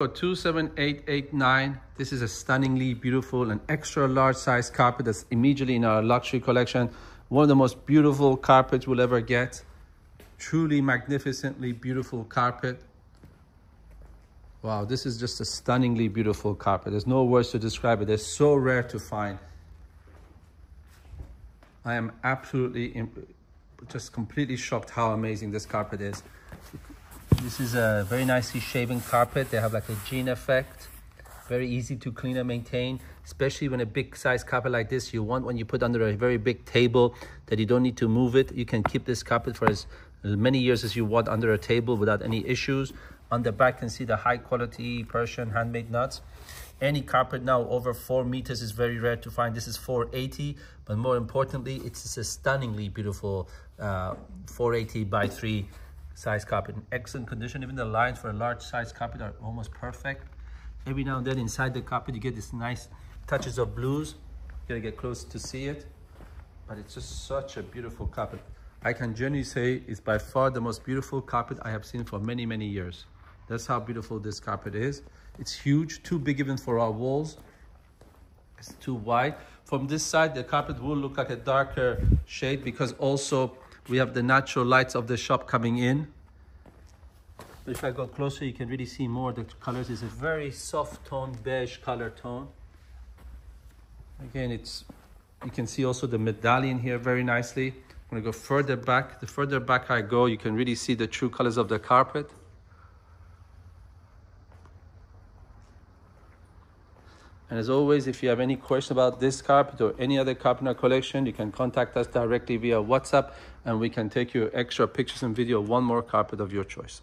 27889 this is a stunningly beautiful and extra large size carpet that's immediately in our luxury collection. One of the most beautiful carpets we'll ever get. Truly magnificently beautiful carpet. Wow this is just a stunningly beautiful carpet. There's no words to describe it. They're so rare to find. I am absolutely just completely shocked how amazing this carpet is this is a very nicely shaven carpet. They have like a jean effect. Very easy to clean and maintain, especially when a big size carpet like this, you want when you put under a very big table that you don't need to move it. You can keep this carpet for as many years as you want under a table without any issues. On the back, you can see the high quality Persian handmade knots. Any carpet now over four meters is very rare to find. This is 480, but more importantly, it's a stunningly beautiful uh, 480 by three size carpet in excellent condition. Even the lines for a large size carpet are almost perfect. Every now and then inside the carpet, you get these nice touches of blues. You gotta get close to see it, but it's just such a beautiful carpet. I can genuinely say it's by far the most beautiful carpet I have seen for many, many years. That's how beautiful this carpet is. It's huge, too big even for our walls. It's too wide. From this side, the carpet will look like a darker shade because also we have the natural lights of the shop coming in. If I go closer, you can really see more the colors. It's a very soft tone, beige color tone. Again, it's you can see also the medallion here very nicely. I'm gonna go further back. The further back I go, you can really see the true colors of the carpet. And as always, if you have any question about this carpet or any other carpet in our collection, you can contact us directly via WhatsApp and we can take you extra pictures and video one more carpet of your choice.